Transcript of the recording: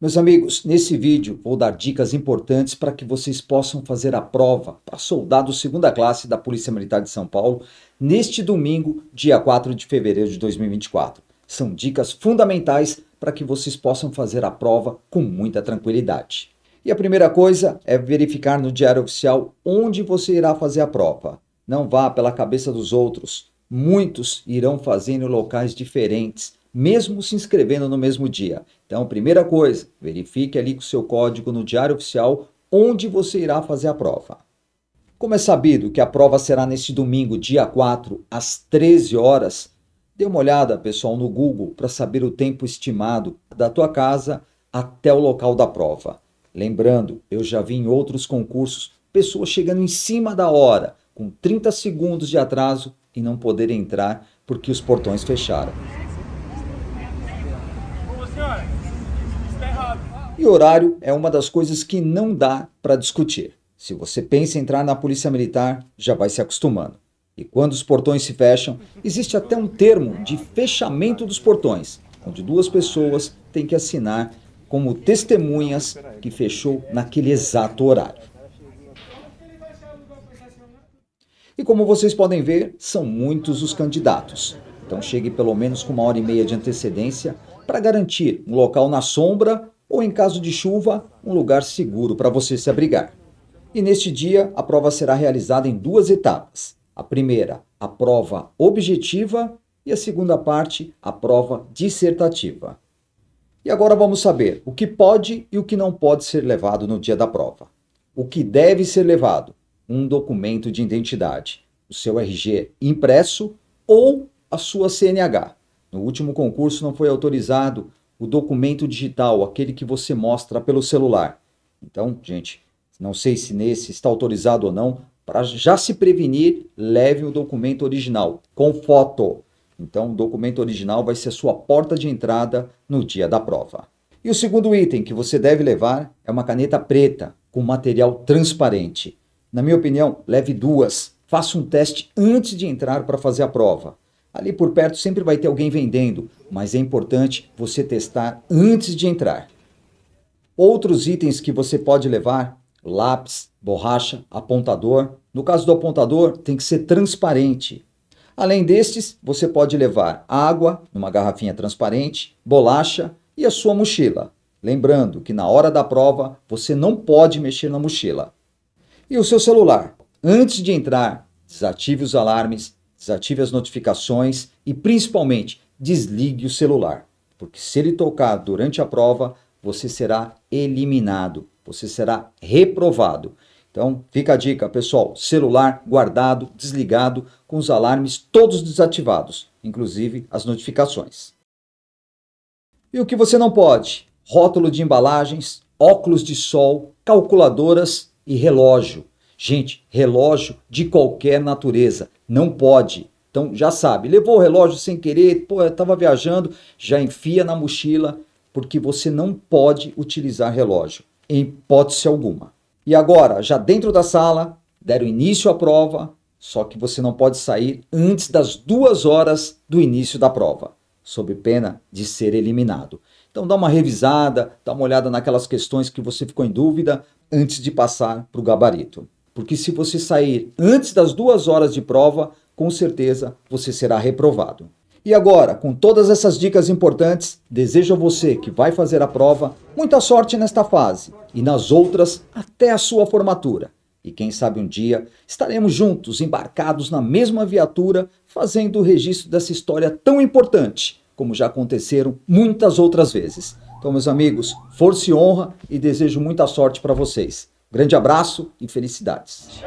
Meus amigos, nesse vídeo vou dar dicas importantes para que vocês possam fazer a prova para soldado segunda classe da Polícia Militar de São Paulo neste domingo, dia 4 de fevereiro de 2024. São dicas fundamentais para que vocês possam fazer a prova com muita tranquilidade. E a primeira coisa é verificar no Diário Oficial onde você irá fazer a prova. Não vá pela cabeça dos outros. Muitos irão fazer em locais diferentes mesmo se inscrevendo no mesmo dia. Então, primeira coisa, verifique ali com o seu código no Diário Oficial onde você irá fazer a prova. Como é sabido que a prova será neste domingo, dia 4, às 13 horas, dê uma olhada, pessoal, no Google para saber o tempo estimado da tua casa até o local da prova. Lembrando, eu já vi em outros concursos pessoas chegando em cima da hora, com 30 segundos de atraso e não poder entrar porque os portões fecharam. E horário é uma das coisas que não dá para discutir. Se você pensa em entrar na Polícia Militar, já vai se acostumando. E quando os portões se fecham, existe até um termo de fechamento dos portões, onde duas pessoas têm que assinar como testemunhas que fechou naquele exato horário. E como vocês podem ver, são muitos os candidatos. Então chegue pelo menos com uma hora e meia de antecedência para garantir um local na sombra ou, em caso de chuva, um lugar seguro para você se abrigar. E neste dia, a prova será realizada em duas etapas. A primeira, a prova objetiva, e a segunda parte, a prova dissertativa. E agora vamos saber o que pode e o que não pode ser levado no dia da prova. O que deve ser levado? Um documento de identidade, o seu RG impresso ou a sua CNH. No último concurso não foi autorizado o documento digital, aquele que você mostra pelo celular. Então, gente, não sei se nesse está autorizado ou não, para já se prevenir, leve o documento original com foto. Então, o documento original vai ser sua porta de entrada no dia da prova. E o segundo item que você deve levar é uma caneta preta com material transparente. Na minha opinião, leve duas. Faça um teste antes de entrar para fazer a prova. Ali por perto sempre vai ter alguém vendendo, mas é importante você testar antes de entrar. Outros itens que você pode levar: lápis, borracha, apontador. No caso do apontador, tem que ser transparente. Além destes, você pode levar água numa garrafinha transparente, bolacha e a sua mochila. Lembrando que na hora da prova você não pode mexer na mochila. E o seu celular. Antes de entrar, desative os alarmes, desative as notificações e principalmente desligue o celular, porque se ele tocar durante a prova, você será eliminado, você será reprovado. Então, fica a dica, pessoal: celular guardado, desligado, com os alarmes todos desativados, inclusive as notificações. E o que você não pode? Rótulo de embalagens, óculos de sol, calculadoras e relógio. Gente, relógio de qualquer natureza, não pode. Então já sabe, levou o relógio sem querer, pô, eu estava viajando, já enfia na mochila, porque você não pode utilizar relógio, em hipótese alguma. E agora, já dentro da sala, deram início à prova, só que você não pode sair antes das duas horas do início da prova, sob pena de ser eliminado. Então dá uma revisada, dá uma olhada naquelas questões que você ficou em dúvida antes de passar para o gabarito. Porque se você sair antes das duas horas de prova, com certeza você será reprovado. E agora, com todas essas dicas importantes, desejo a você que vai fazer a prova muita sorte nesta fase e nas outras até a sua formatura. E quem sabe um dia estaremos juntos, embarcados na mesma viatura, fazendo o registro dessa história tão importante, como já aconteceram muitas outras vezes. Então, meus amigos, força e honra e desejo muita sorte para vocês. Grande abraço e felicidades.